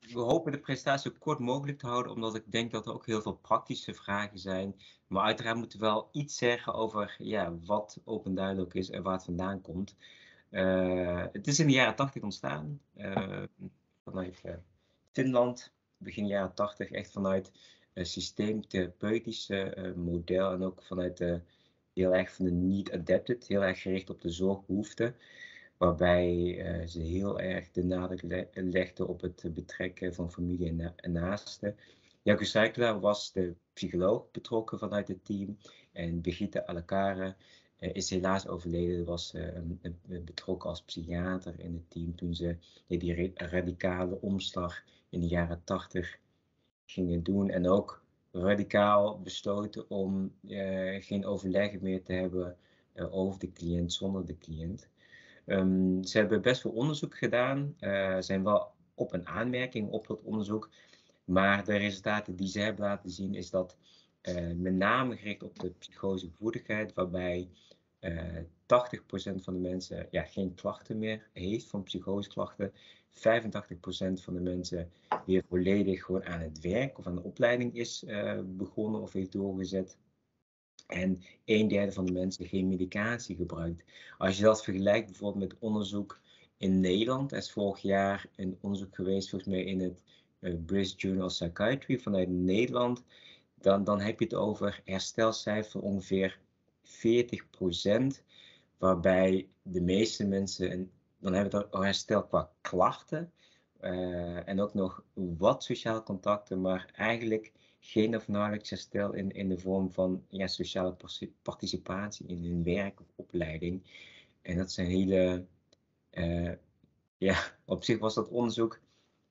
we hopen de presentatie zo kort mogelijk te houden, omdat ik denk dat er ook heel veel praktische vragen zijn. Maar uiteraard moeten we wel iets zeggen over ja, wat Open Dialogue is en waar het vandaan komt. Uh, het is in de jaren 80 ontstaan, uh, vanuit uh, Finland, begin jaren 80, echt vanuit een systeemtherapeutische model en ook vanuit de, heel erg van de need adapted, heel erg gericht op de zorgbehoeften waarbij uh, ze heel erg de nadruk le legden op het betrekken van familie en, na en naasten. Jaco Seikelaar was de psycholoog betrokken vanuit het team en Brigitte Alakare uh, is helaas overleden, was uh, betrokken als psychiater in het team toen ze die radicale omslag in de jaren 80 gingen doen en ook radicaal besloten om geen overleg meer te hebben over de cliënt zonder de cliënt. Um, ze hebben best veel onderzoek gedaan, uh, zijn wel op een aanmerking op dat onderzoek. Maar de resultaten die ze hebben laten zien is dat uh, met name gericht op de psychosegevoeligheid, waarbij uh, eh, 80% van de mensen ja, geen klachten meer heeft van psychoseklachten. 85% van de mensen weer volledig gewoon aan het werk of aan de opleiding is begonnen of heeft doorgezet en een derde van de mensen geen medicatie gebruikt. Als je dat vergelijkt bijvoorbeeld met onderzoek in Nederland, er is vorig jaar een onderzoek geweest, volgens mij in het uh, British Journal of Psychiatry vanuit Nederland, dan, dan heb je het over herstelcijfer ongeveer 40%, waarbij de meeste mensen, dan hebben we het over herstel qua klachten, uh, en ook nog wat sociaal contacten, maar eigenlijk geen of nauwelijks herstel in, in de vorm van ja, sociale participatie in hun werk of opleiding. En dat zijn hele, uh, ja, op zich was dat onderzoek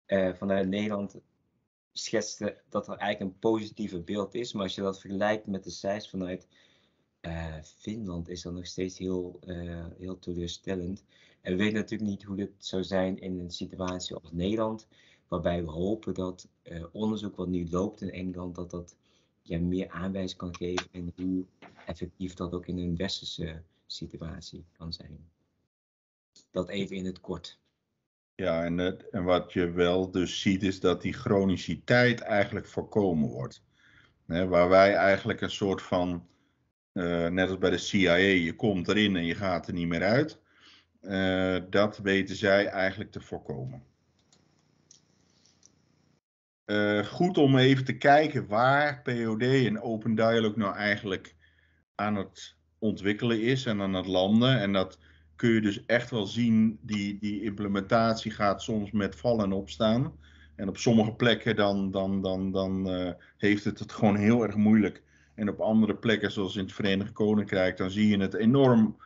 uh, vanuit Nederland schetste dat er eigenlijk een positieve beeld is. Maar als je dat vergelijkt met de cijfers vanuit uh, Finland, is dat nog steeds heel, heel teleurstellend. En we weten natuurlijk niet hoe dit zou zijn in een situatie als Nederland waarbij we hopen dat uh, onderzoek wat nu loopt in Engeland, dat dat ja, meer aanwijzing kan geven en hoe effectief dat ook in een westerse situatie kan zijn. Dat even in het kort. Ja, en, en wat je wel dus ziet is dat die chroniciteit eigenlijk voorkomen wordt. waar wij eigenlijk een soort van, uh, net als bij de CIA, je komt erin en je gaat er niet meer uit. Uh, dat weten zij eigenlijk te voorkomen. Uh, goed om even te kijken waar POD en Open Dialogue nou eigenlijk aan het ontwikkelen is en aan het landen. En dat kun je dus echt wel zien, die, die implementatie gaat soms met vallen en opstaan. En op sommige plekken dan, dan, dan, dan uh, heeft het het gewoon heel erg moeilijk. En op andere plekken, zoals in het Verenigd Koninkrijk, dan zie je het enorm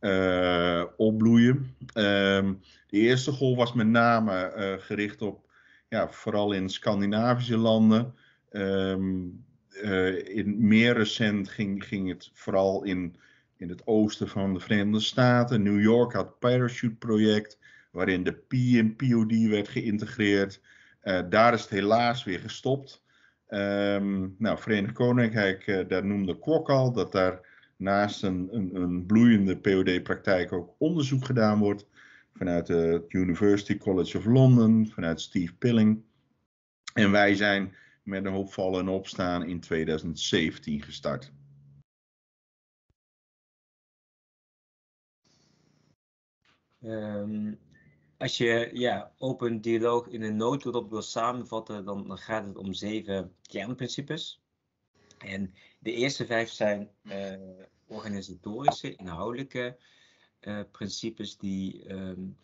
uh, opbloeien. Ehm, de eerste golf was met name gericht op ja, vooral in Scandinavische landen. Um, uh, in meer recent ging, ging het vooral in, in het oosten van de Verenigde Staten. New York had het Parachute project, waarin de P POD werd geïntegreerd. Uh, daar is het helaas weer gestopt. Um, nou, Verenigd Koninkrijk, uh, daar noemde Kwok al dat daar naast een, een, een bloeiende POD-praktijk ook onderzoek gedaan wordt vanuit het University College of London, vanuit Steve Pilling. En wij zijn met een hoop vallen en opstaan in 2017 gestart. Um, als je ja, open dialoog in een notendop wil samenvatten, dan, gaat het om zeven kernprincipes. En de eerste vijf zijn uh, organisatorische, inhoudelijke uh, principes die. Um,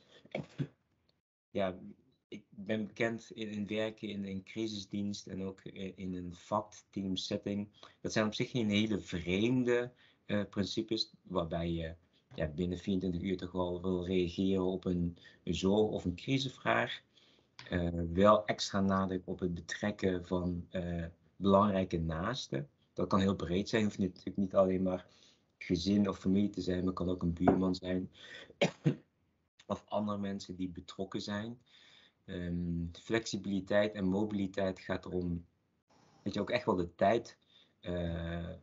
ja, ik ben bekend in, werken in een crisisdienst en ook in een vakteam setting. Dat zijn op zich geen hele vreemde uh, principes, waarbij je ja, binnen 24 uur toch wel wil reageren op een, een zorg of een crisisvraag. Uh, wel extra nadruk op het betrekken van belangrijke naasten. Dat kan heel breed zijn, hoeft natuurlijk niet alleen maar gezin of familie te zijn, maar kan ook een buurman zijn. of andere mensen die betrokken zijn. Um, flexibiliteit en mobiliteit gaat erom dat je ook echt wel de tijd uh,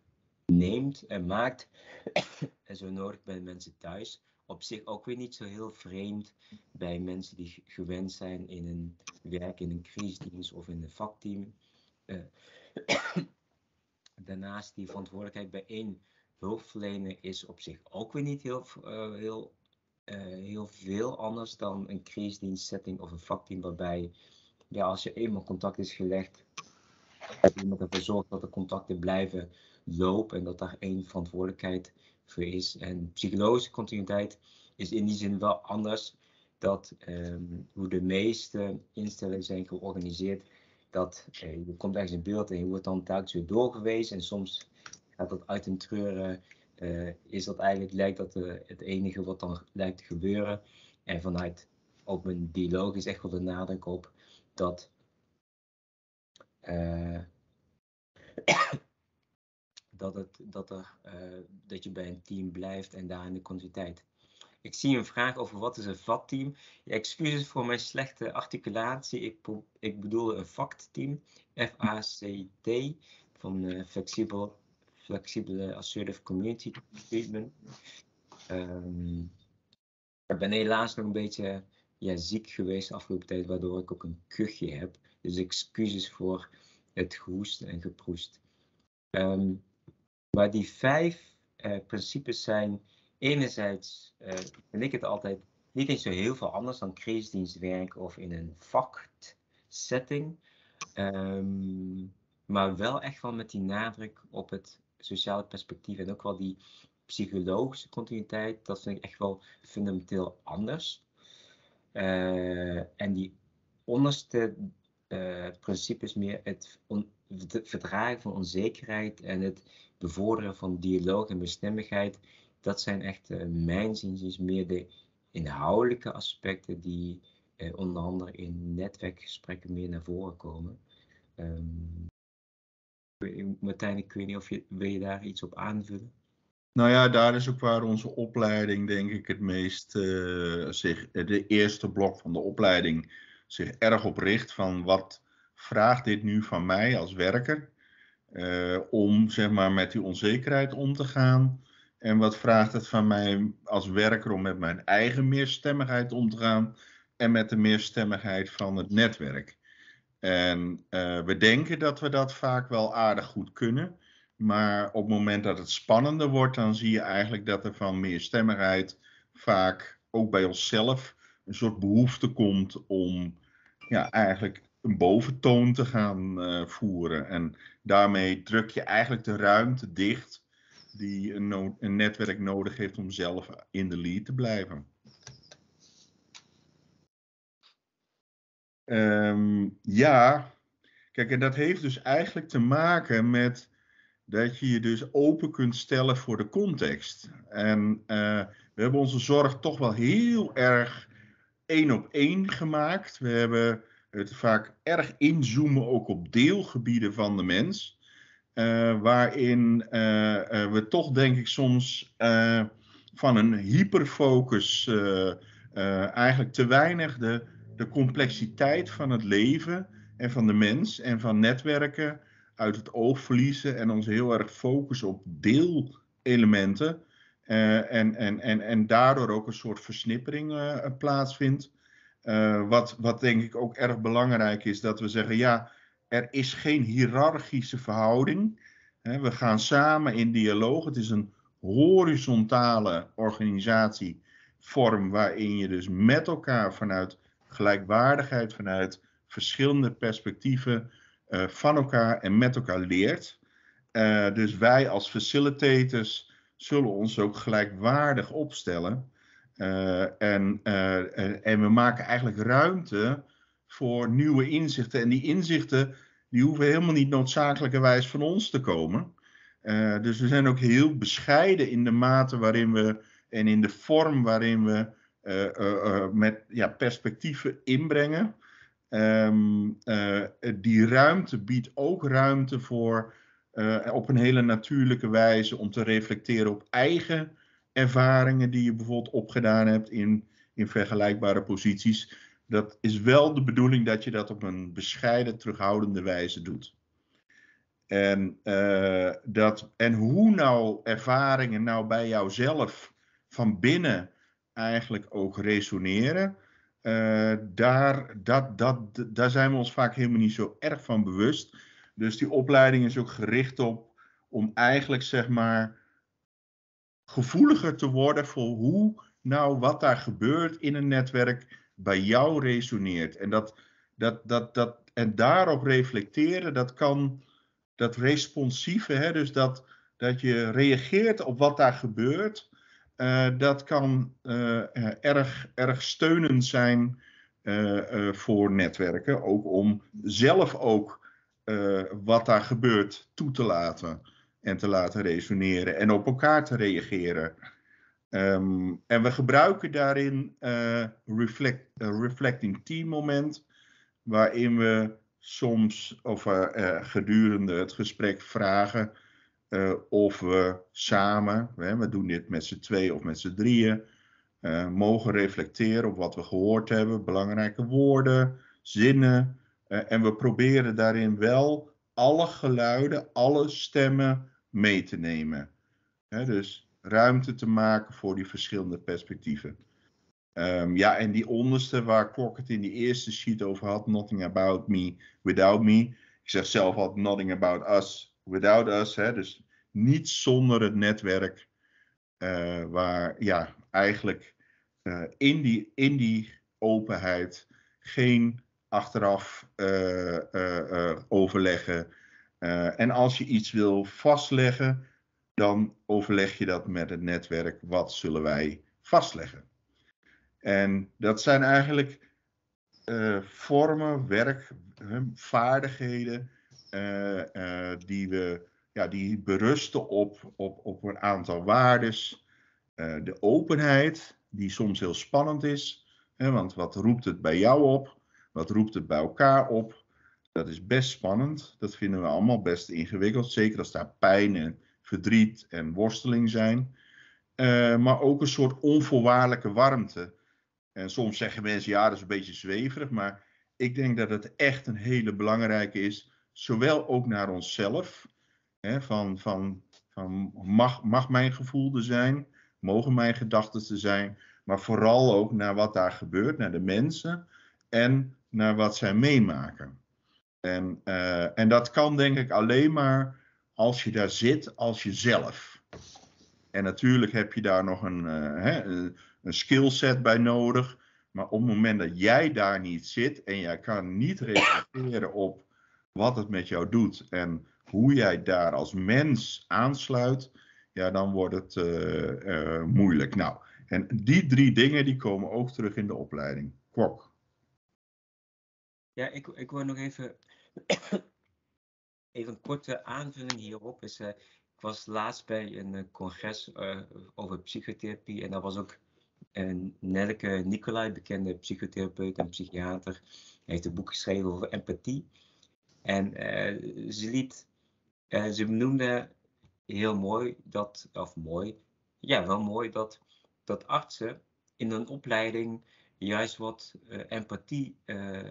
neemt en maakt. en zo nodig bij mensen thuis. Op zich ook weer niet zo heel vreemd bij mensen die gewend zijn in een werken in een crisisdienst of in een vakteam. daarnaast die verantwoordelijkheid bij één hulpverlener is op zich ook weer niet heel, heel, heel veel anders dan een crisisdienstsetting of een vakteam waarbij ja, als je eenmaal contact is gelegd, dat iemand ervoor zorgt dat de contacten blijven lopen en dat daar één verantwoordelijkheid voor is. En psychologische continuïteit is in die zin wel anders dat um, hoe de meeste instellingen zijn georganiseerd. Dat uh, je komt ergens in beeld en je wordt dan telkens weer doorgewezen. En soms dat uit een treuren. Uh, is dat eigenlijk lijkt dat uh, het enige wat dan lijkt te gebeuren. En vanuit op een dialoog is echt wel de nadruk op dat uh, dat, het, dat, er, dat je bij een team blijft en daar in de continuïteit. Ik zie een vraag over wat is een VAT-team. Ja, excuses voor mijn slechte articulatie. Ik, ik bedoelde een FACT-team. F-A-C-T. Van Flexible, Flexibele Assertive Community Treatment. Um, ik ben helaas nog een beetje ja, ziek geweest de afgelopen tijd, waardoor ik ook een kuchje heb. Dus excuses voor het gehoest en geproest. Um, maar die vijf uh, principes zijn enerzijds, uh, vind ik het altijd, niet eens zo heel veel anders dan crisisdienstwerk of in een setting, Um, maar wel echt wel met die nadruk op het sociale perspectief en ook wel die psychologische continuïteit. Dat vind ik echt wel fundamenteel anders. Uh, en die onderste principes meer het, verdragen van onzekerheid en het bevorderen van dialoog en bestemmigheid. Dat zijn echt, uh, mijn meer de inhoudelijke aspecten die onder andere in netwerkgesprekken meer naar voren komen. Um, Martijn, ik weet niet of je, wil je daar iets op aanvullen? Nou ja, daar is ook waar onze opleiding, denk ik, het meest uh, zich, de eerste blok van de opleiding zich erg op richt. Van wat vraagt dit nu van mij als werker? Uh, om zeg maar met die onzekerheid om te gaan. En wat vraagt het van mij als werker om met mijn eigen meerstemmigheid om te gaan en met de meerstemmigheid van het netwerk. En uh, we denken dat we dat vaak wel aardig goed kunnen. Maar op het moment dat het spannender wordt, dan zie je eigenlijk dat er van meerstemmigheid vaak ook bij onszelf een soort behoefte komt om ja, eigenlijk een boventoon te gaan uh, voeren. En daarmee druk je eigenlijk de ruimte dicht die een, een netwerk nodig heeft om zelf in de lead te blijven. Um, ja, kijk, en dat heeft dus eigenlijk te maken met dat je je dus open kunt stellen voor de context. En uh, we hebben onze zorg toch wel heel erg één op één gemaakt. We hebben het vaak erg inzoomen ook op deelgebieden van de mens. Uh, waarin uh, we toch denk ik soms van een hyperfocus eigenlijk te weinig de, de complexiteit van het leven en van de mens en van netwerken uit het oog verliezen en ons heel erg focussen op deelelementen. en, en, en, en daardoor ook een soort versnippering plaatsvindt. Uh, wat, wat denk ik ook erg belangrijk is, dat we zeggen, ja, er is geen hiërarchische verhouding. We gaan samen in dialoog. Het is een horizontale organisatievorm waarin je dus met elkaar vanuit gelijkwaardigheid, vanuit verschillende perspectieven uh, van elkaar en met elkaar leert. Uh, dus wij als facilitators zullen ons ook gelijkwaardig opstellen. Uh, en, uh, en we maken eigenlijk ruimte voor nieuwe inzichten. En die inzichten die hoeven helemaal niet noodzakelijkerwijs van ons te komen. Dus we zijn ook heel bescheiden in de mate waarin we en in de vorm waarin we met ja, perspectieven inbrengen. Um, die ruimte biedt ook ruimte voor op een hele natuurlijke wijze om te reflecteren op eigen ervaringen die je bijvoorbeeld opgedaan hebt in, in vergelijkbare posities. Dat is wel de bedoeling dat je dat op een bescheiden, terughoudende wijze doet. En, dat, en hoe nou ervaringen nou bij jouzelf van binnen eigenlijk ook resoneren. Uh, daar, dat, dat, daar zijn we ons vaak helemaal niet zo erg van bewust. Dus die opleiding is ook gericht op om eigenlijk zeg maar gevoeliger te worden voor hoe nou wat daar gebeurt in een netwerk bij jou resoneert. En, dat, dat, dat, dat, en daarop reflecteren, dat kan dat responsieve, hè, dus dat, dat je reageert op wat daar gebeurt, dat kan uh, erg, erg steunend zijn voor netwerken. Ook om zelf ook wat daar gebeurt toe te laten en te laten resoneren en op elkaar te reageren. Um, en we gebruiken daarin reflect, reflecting team moment, waarin we soms of gedurende het gesprek vragen uh, of we samen, hè, we doen dit met z'n twee of met z'n drieën, uh, mogen reflecteren op wat we gehoord hebben, belangrijke woorden, zinnen. Uh, en we proberen daarin wel alle geluiden, alle stemmen mee te nemen. Hè, dus ruimte te maken voor die verschillende perspectieven. Um, ja, en die onderste waar Kwok het in die eerste sheet over had, nothing about me without me. Ik zeg zelf altijd nothing about us without us. Hè, dus niet zonder het netwerk, uh, waar ja, eigenlijk uh, in, die, in die openheid geen achteraf uh, overleggen. en als je iets wil vastleggen, dan overleg je dat met het netwerk. Wat zullen wij vastleggen? En dat zijn eigenlijk vormen, werk, vaardigheden die we ja, die berusten op, op, op een aantal waardes. Uh, de openheid, die soms heel spannend is. Hè, want wat roept het bij jou op? Wat roept het bij elkaar op? Dat is best spannend. Dat vinden we allemaal best ingewikkeld. Zeker als daar pijn en verdriet en worsteling zijn. Uh, maar ook een soort onvoorwaardelijke warmte. En soms zeggen mensen, ja, dat is een beetje zweverig. Maar ik denk dat het echt een hele belangrijke is. Zowel ook naar onszelf van, van, van mag, mag mijn gevoel zijn, mogen mijn gedachten er zijn, maar vooral ook naar wat daar gebeurt, naar de mensen en naar wat zij meemaken. En, uh, en dat kan denk ik alleen maar als je daar zit als jezelf. En natuurlijk heb je daar nog een, uh, een skillset bij nodig. Maar op het moment dat jij daar niet zit en jij kan niet reflecteren op wat het met jou doet en hoe jij daar als mens aansluit, ja, dan wordt het uh, uh, moeilijk. Nou, en die drie dingen die komen ook terug in de opleiding. Kwok. Ja, ik, ik wil nog even, even een korte aanvulling hierop. Uh, ik was laatst bij een congres over psychotherapie en dat was ook Nelke Nicolai, bekende psychotherapeut en psychiater. Heeft een boek geschreven over empathie. En ze liet uh, ze benoemde heel mooi dat, of mooi, ja wel mooi dat, dat artsen in een opleiding juist wat uh, empathie uh,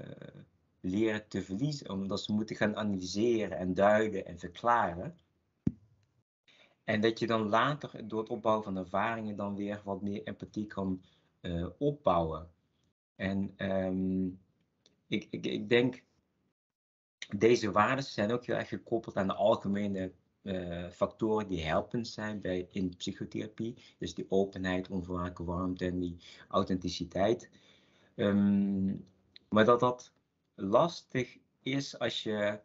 leren te verliezen, omdat ze moeten gaan analyseren en duiden en verklaren. En dat je dan later door het opbouwen van ervaringen dan weer wat meer empathie kan opbouwen. En um, ik, ik, ik denk deze waarden zijn ook heel erg gekoppeld aan de algemene uh, factoren die helpend zijn bij, in psychotherapie. Dus die openheid, onvoorwaardelijke warmte en die authenticiteit. Um, maar dat dat lastig is als je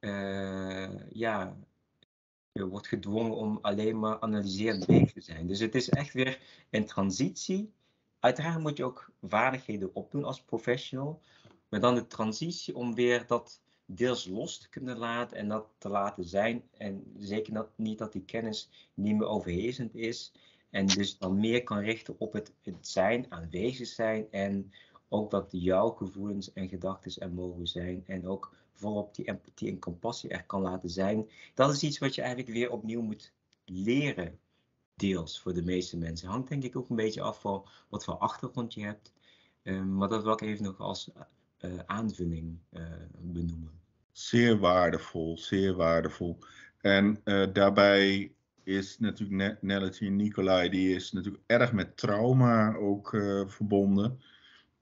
uh, ja, je wordt gedwongen om alleen maar analyserend bezig te zijn. Dus het is echt weer een transitie. Uiteraard moet je ook vaardigheden opdoen als professional. Maar dan de transitie om weer dat deels los te kunnen laten en dat te laten zijn. En zeker dat, niet dat die kennis niet meer overheersend is. En dus dan meer kan richten op het, het zijn, aanwezig zijn. En ook dat jouw gevoelens en gedachten er mogen zijn. En ook volop die empathie en compassie er kan laten zijn. Dat is iets wat je eigenlijk weer opnieuw moet leren. Deels voor de meeste mensen. Hangt denk ik ook een beetje af van wat voor achtergrond je hebt. Um, maar dat wil ik even nog als uh, aanvulling uh, benoemen. Zeer waardevol, zeer waardevol. En uh, daarbij is natuurlijk Nelly Nicolai, die is natuurlijk erg met trauma ook verbonden.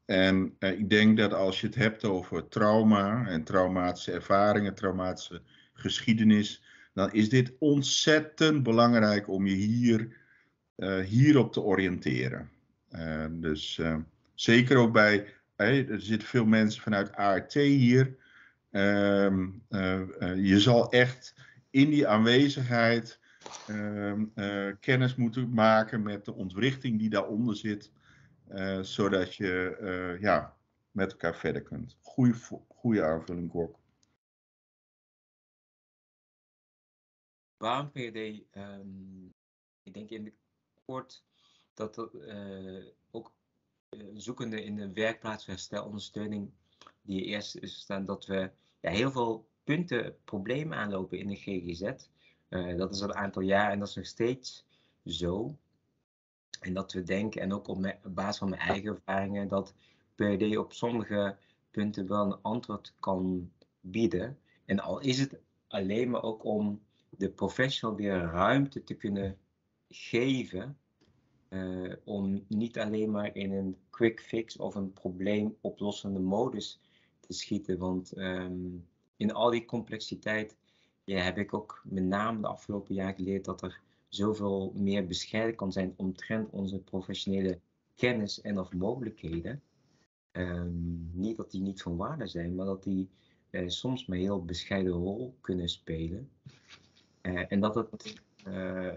En ik denk dat als je het hebt over trauma en traumatische ervaringen, traumatische geschiedenis, dan is dit ontzettend belangrijk om je hier, hierop te oriënteren. dus zeker ook bij, er zitten veel mensen vanuit ART hier. Ehm, je zal echt in die aanwezigheid Ehm, eh, kennis moeten maken met de ontwrichting die daaronder zit, zodat je ja, met elkaar verder kunt. Goeie, goede aanvulling, Kok. Waarom PhD? Um, ehm, ik denk in de kort dat ook zoekende in de werkplaats herstelondersteuning, die eerst is staan dat we ja, heel veel punten, problemen aanlopen in de GGZ. Uh, dat is al een aantal jaar en dat is nog steeds zo. En dat we denken, en ook op, basis van mijn eigen ervaringen, dat PhD op sommige punten wel een antwoord kan bieden. En al is het alleen maar ook om de professional weer ruimte te kunnen geven. Uh, om niet alleen maar in een quick fix of een probleemoplossende modus te schieten. Want um, in al die complexiteit heb ik ook met name de afgelopen jaar geleerd dat er zoveel meer bescheiden kan zijn omtrent onze professionele kennis en of mogelijkheden. Um, niet dat die niet van waarde zijn, maar dat die uh, soms een heel bescheiden rol kunnen spelen. Uh, en dat het uh,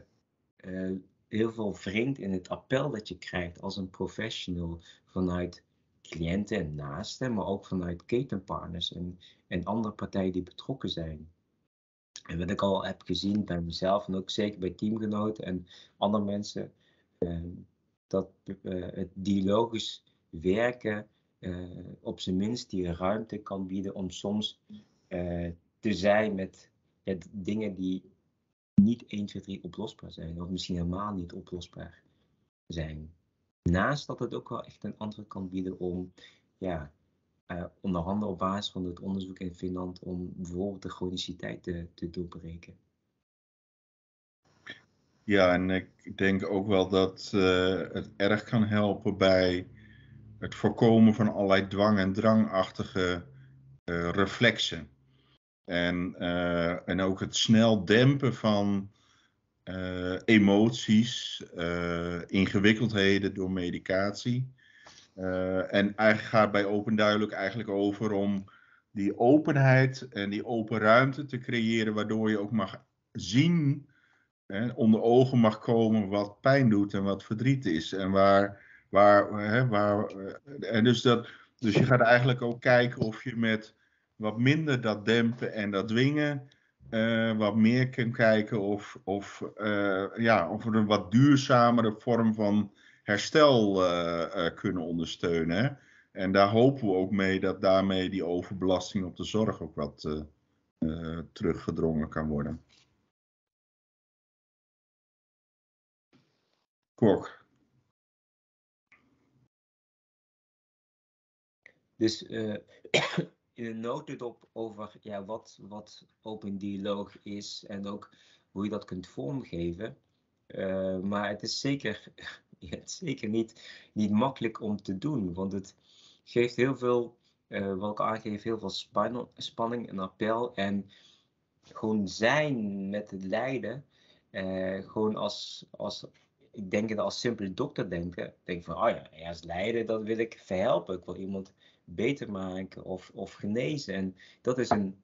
heel veel wringt in het appel dat je krijgt als een professional vanuit cliënten en naasten, maar ook vanuit ketenpartners en, en andere partijen die betrokken zijn. En wat ik al heb gezien bij mezelf en ook zeker bij teamgenoten en andere mensen, ehm, dat uh, het dialogisch werken uh, op zijn minst die ruimte kan bieden om soms uh, te zijn met dingen die niet 1, 2, 3 oplosbaar zijn, of misschien helemaal niet oplosbaar zijn. Naast dat het ook wel echt een antwoord kan bieden om ja, uh, onder andere op basis van het onderzoek in Finland om bijvoorbeeld de chroniciteit te, te doorbreken. Ja, en ik denk ook wel dat uh, het erg kan helpen bij het voorkomen van allerlei dwang- en drangachtige uh, reflexen. En, en ook het snel dempen van emoties, ingewikkeldheden door medicatie. Uh, en eigenlijk gaat bij Open Duidelijk eigenlijk over om die openheid en die open ruimte te creëren, waardoor je ook mag zien, hè, onder ogen mag komen wat pijn doet en wat verdriet is. En waar, waar, hè, waar eh, en dus, dat, dus je gaat eigenlijk ook kijken of je met wat minder dat dempen en dat dwingen, uh, wat meer kan kijken of, of, uh, ja, of er een wat duurzamere vorm van herstel uh, kunnen ondersteunen. En daar hopen we ook mee dat daarmee die overbelasting op de zorg ook wat teruggedrongen kan worden. Kok. Dus een notendop over ja, wat, wat open dialoog is en ook hoe je dat kunt vormgeven. Uh, maar het is zeker ja, zeker niet, niet makkelijk om te doen, want het geeft heel veel, uh, wat ik aangeef, heel veel span spanning en appel. En gewoon zijn met het lijden, uh, gewoon als, als, ik denk het als simpele dokter denken, denk van, oh ja, als lijden, dat wil ik verhelpen. Ik wil iemand beter maken of, of genezen. En dat is een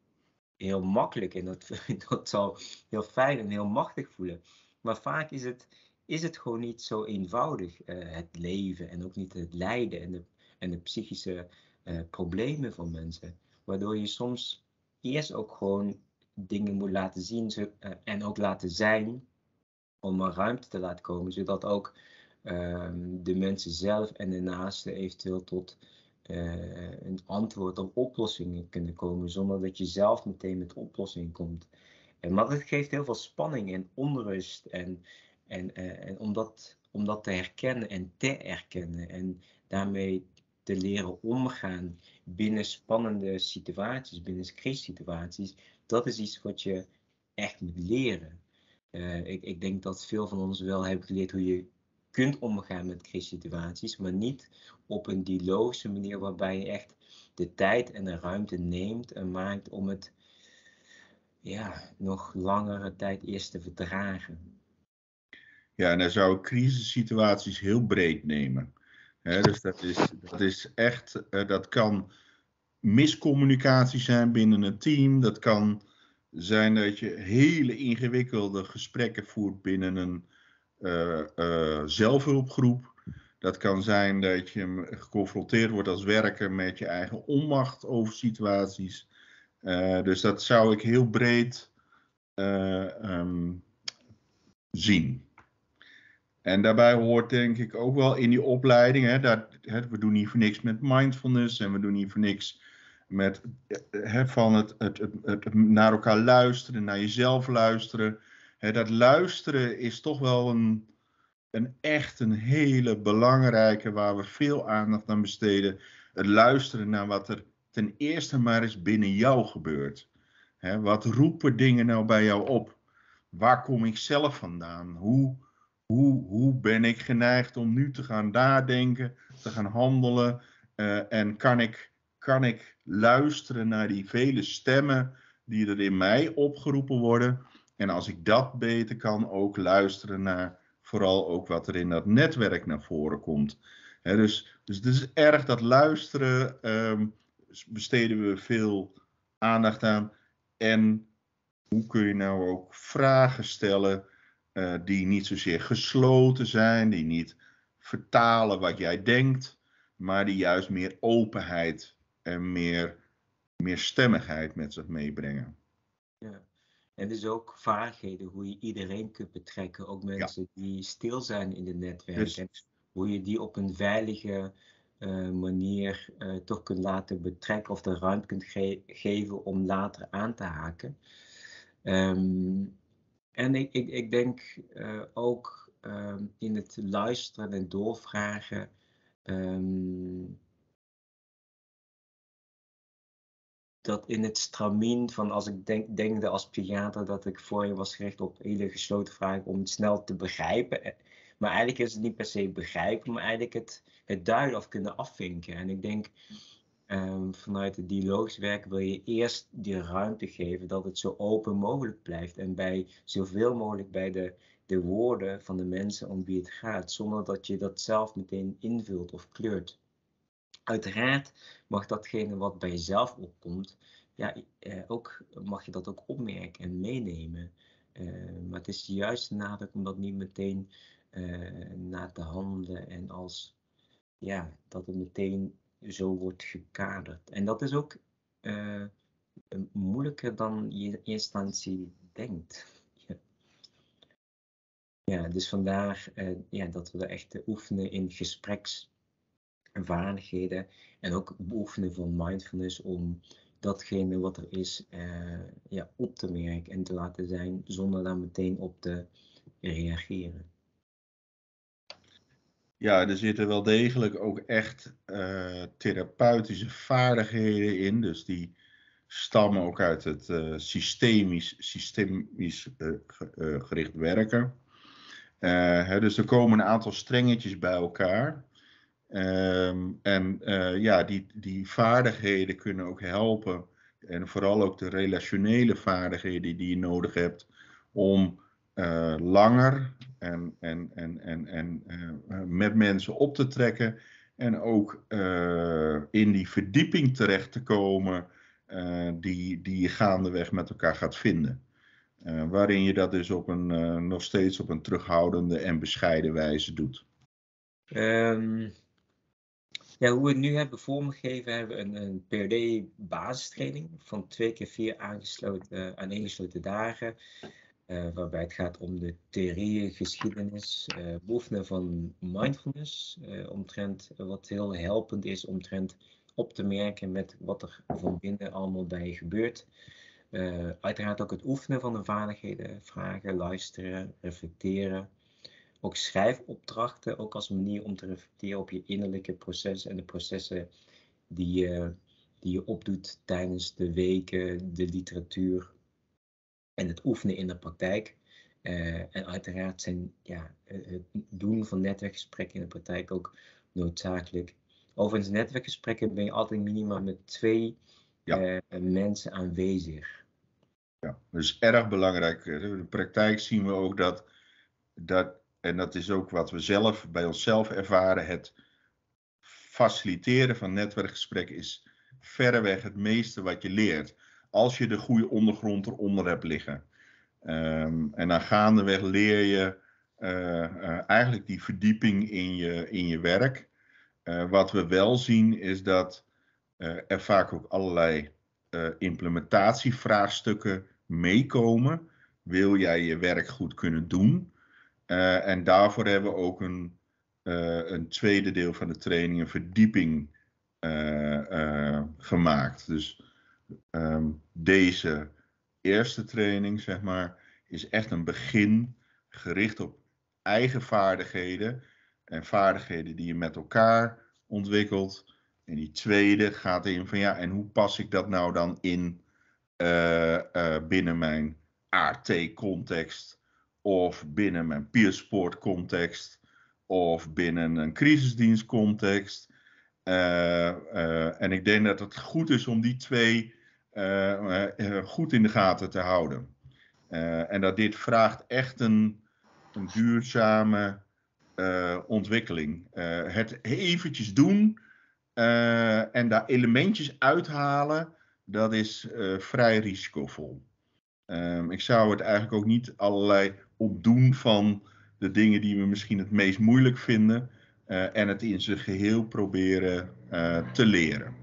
heel makkelijk en dat, dat zal heel fijn en heel machtig voelen. Maar vaak is het, is het gewoon niet zo eenvoudig, uh, het leven en ook niet het lijden en de, en de psychische uh, problemen van mensen. Waardoor je soms eerst ook gewoon dingen moet laten zien uh, en ook laten zijn om er ruimte te laten komen, zodat ook ehm, de mensen zelf en de naasten eventueel tot een antwoord op oplossingen kunnen komen, zonder dat je zelf meteen met oplossingen komt. En, maar het geeft heel veel spanning en onrust en en, uh, en om, dat, om dat te herkennen en te erkennen en daarmee te leren omgaan binnen spannende situaties, binnen crisissituaties, dat is iets wat je echt moet leren. Ik, ik, denk dat veel van ons wel hebben geleerd hoe je kunt omgaan met crisissituaties, maar niet op een dialogische manier waarbij je echt de tijd en de ruimte neemt en maakt om het ja, nog langere tijd eerst te verdragen. Ja, en dan zou ik crisissituaties heel breed nemen. dus dat is, dat is echt, uh, dat kan miscommunicatie zijn binnen een team. Dat kan zijn dat je hele ingewikkelde gesprekken voert binnen een zelfhulpgroep. Dat kan zijn dat je geconfronteerd wordt als werker met je eigen onmacht over situaties. Uh, dus dat zou ik heel breed um, zien. En daarbij hoort denk ik ook wel in die opleiding, hè, dat, hè, we doen niet voor niks met mindfulness en we doen niet voor niks met hè, van het, het, het, naar elkaar luisteren, naar jezelf luisteren. Dat luisteren is toch wel een, een echt een hele belangrijke waar we veel aandacht aan besteden. Het luisteren naar wat er ten eerste maar eens binnen jou gebeurt. Wat roepen dingen nou bij jou op? Waar kom ik zelf vandaan? Hoe, hoe, hoe ben ik geneigd om nu te gaan nadenken, te gaan handelen? Uh, en kan ik, kan ik luisteren naar die vele stemmen die er in mij opgeroepen worden? En als ik dat beter kan, ook luisteren naar vooral ook wat er in dat netwerk naar voren komt. He, dus, dus het is erg dat luisteren, um, besteden we veel aandacht aan. En hoe kun je nou ook vragen stellen uh, die niet zozeer gesloten zijn, die niet vertalen wat jij denkt, maar die juist meer openheid en meer, meer stemmigheid met zich meebrengen. Ja. En dus ook vaardigheden, hoe je iedereen kunt betrekken, ook mensen ja. die stil zijn in het netwerk. Dus, en hoe je die op een veilige uh, manier uh, toch kunt laten betrekken of de ruimte kunt ge geven om later aan te haken. Um, en ik, ik, ik denk uh, ook um, in het luisteren en doorvragen. Um, dat in het stramien van als ik denk, denkde als psychiater dat ik voor je was gericht op hele gesloten vragen om het snel te begrijpen. Eh, maar eigenlijk is het niet per se begrijpen, maar eigenlijk het, het duiden of kunnen afvinken. En ik denk um, vanuit het dialogisch werk wil je eerst die ruimte geven dat het zo open mogelijk blijft. En bij zoveel mogelijk bij de, de woorden van de mensen om wie het gaat, zonder dat je dat zelf meteen invult of kleurt. Uiteraard mag datgene wat bij jezelf opkomt, ja, eh, ook, mag je dat ook opmerken en meenemen. Uh, maar het is juist de nadruk om dat niet meteen uh, na te handelen en als ja, dat het meteen zo wordt gekaderd. En dat is ook uh, moeilijker dan je in instantie denkt. Ja. dus vandaar ja, dat we er echt oefenen in gespreksvaardigheden en ook oefenen van mindfulness om datgene wat er is uh, ja, op te merken en te laten zijn zonder daar meteen op te reageren. Ja, er zitten wel degelijk ook echt uh, therapeutische vaardigheden in. Dus die stammen ook uit het uh, systemisch, systemisch gericht werken. Hè, dus er komen een aantal strengetjes bij elkaar. Um, en ja, die, die vaardigheden kunnen ook helpen. En vooral ook de relationele vaardigheden die je nodig hebt om uh, langer en, en, en, en, en uh, met mensen op te trekken. En ook in die verdieping terecht te komen die, die je gaandeweg met elkaar gaat vinden. waarin je dat dus op een, nog steeds op een terughoudende en bescheiden wijze doet. Um, ja, hoe we het nu hebben vormgegeven, hebben we een, een PRD-basistraining van twee keer vier aangesloten, aaneengesloten dagen. Uh, waarbij het gaat om de theorieën, geschiedenis, uh, beoefenen van mindfulness, uh, omtrent wat heel helpend is omtrent op te merken met wat er van binnen allemaal bij gebeurt. uiteraard ook het oefenen van de vaardigheden, vragen, luisteren, reflecteren. Ook schrijfopdrachten, ook als manier om te reflecteren op je innerlijke processen en de processen die je, die je opdoet tijdens de weken, de literatuur, en het oefenen in de praktijk. en uiteraard zijn ja, het doen van netwerkgesprekken in de praktijk ook noodzakelijk. Overigens, netwerkgesprekken ben je altijd minimaal met twee mensen aanwezig. Ja, dat is erg belangrijk. In de praktijk zien we ook dat, dat, en dat is ook wat we zelf bij onszelf ervaren, het faciliteren van netwerkgesprekken is verreweg het meeste wat je leert. Als je de goede ondergrond eronder hebt liggen. Um, en dan gaandeweg leer je uh, uh, eigenlijk die verdieping in je, in je werk. Uh, wat we wel zien is dat er vaak ook allerlei implementatievraagstukken meekomen. Wil jij je werk goed kunnen doen? En daarvoor hebben we ook een, een tweede deel van de training, een verdieping gemaakt. Dus um, deze eerste training, zeg maar, is echt een begin gericht op eigen vaardigheden en vaardigheden die je met elkaar ontwikkelt. En die tweede gaat in van ja, en hoe pas ik dat nou dan in binnen mijn ART-context of binnen mijn peersport-context of binnen een crisisdienst-context. Uh, en ik denk dat het goed is om die twee goed in de gaten te houden. En dat dit vraagt echt een, een duurzame ontwikkeling. Het eventjes doen en daar elementjes uithalen, dat is vrij risicovol. Um, ik zou het eigenlijk ook niet allerlei opdoen van de dingen die we misschien het meest moeilijk vinden en het in zijn geheel proberen te leren.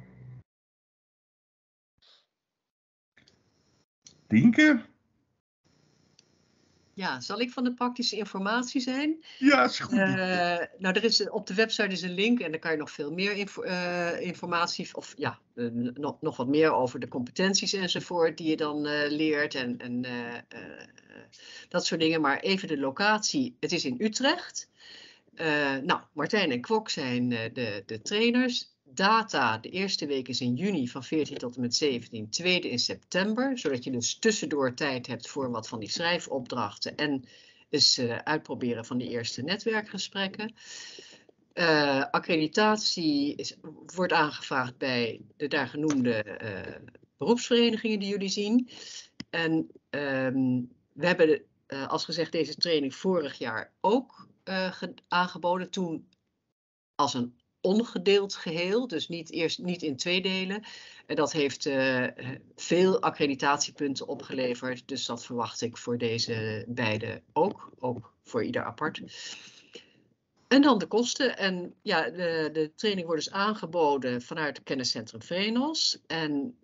Dienke? Ja, zal ik van de praktische informatie zijn? Ja, is goed. Uh, nou, er is, op de website is een link en daar kan je nog veel meer info, uh, informatie, of ja, uh, nog, nog wat meer over de competenties enzovoort die je dan leert en, en dat soort dingen. Maar even de locatie, het is in Utrecht. nou, Martijn en Kwok zijn de, de trainers data, de eerste week is in juni van 14 tot en met 17, tweede in september, zodat je dus tussendoor tijd hebt voor wat van die schrijfopdrachten en eens uh, uitproberen van die eerste netwerkgesprekken. Uh, accreditatie is, wordt aangevraagd bij de daar genoemde uh, beroepsverenigingen die jullie zien. En um, we hebben, als gezegd, deze training vorig jaar ook aangeboden. Toen als een ongedeeld geheel, dus niet, eerst, niet in twee delen. En dat heeft uh, veel accreditatiepunten opgeleverd, dus dat verwacht ik voor deze beide ook, ook voor ieder apart. En dan de kosten. En ja, de, de training wordt dus aangeboden vanuit het kenniscentrum Vrenos. En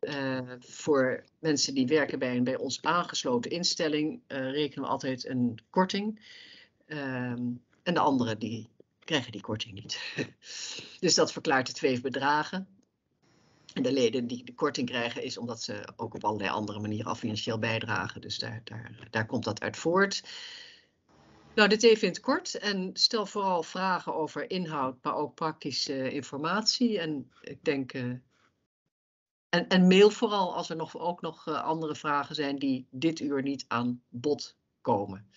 uh, voor mensen die werken bij een bij ons aangesloten instelling uh, rekenen we altijd een korting. Um, en de anderen die krijgen die korting niet. dus dat verklaart de twee bedragen. En de leden die de korting krijgen is omdat ze ook op allerlei andere manieren al financieel bijdragen. Dus daar, daar, daar komt dat uit voort. Nou, dit even in het kort. En stel vooral vragen over inhoud, maar ook praktische informatie. En ik denk. Uh, en, en, mail vooral als er nog, ook nog uh, andere vragen zijn die dit uur niet aan bod komen.